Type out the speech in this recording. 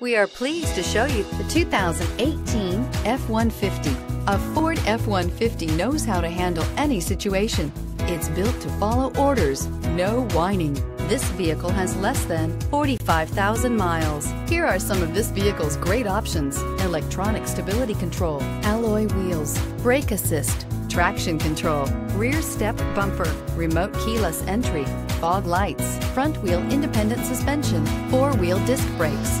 We are pleased to show you the 2018 F-150. A Ford F-150 knows how to handle any situation. It's built to follow orders, no whining. This vehicle has less than 45,000 miles. Here are some of this vehicle's great options. Electronic stability control, alloy wheels, brake assist, traction control, rear step bumper, remote keyless entry, fog lights, front wheel independent suspension, four wheel disc brakes,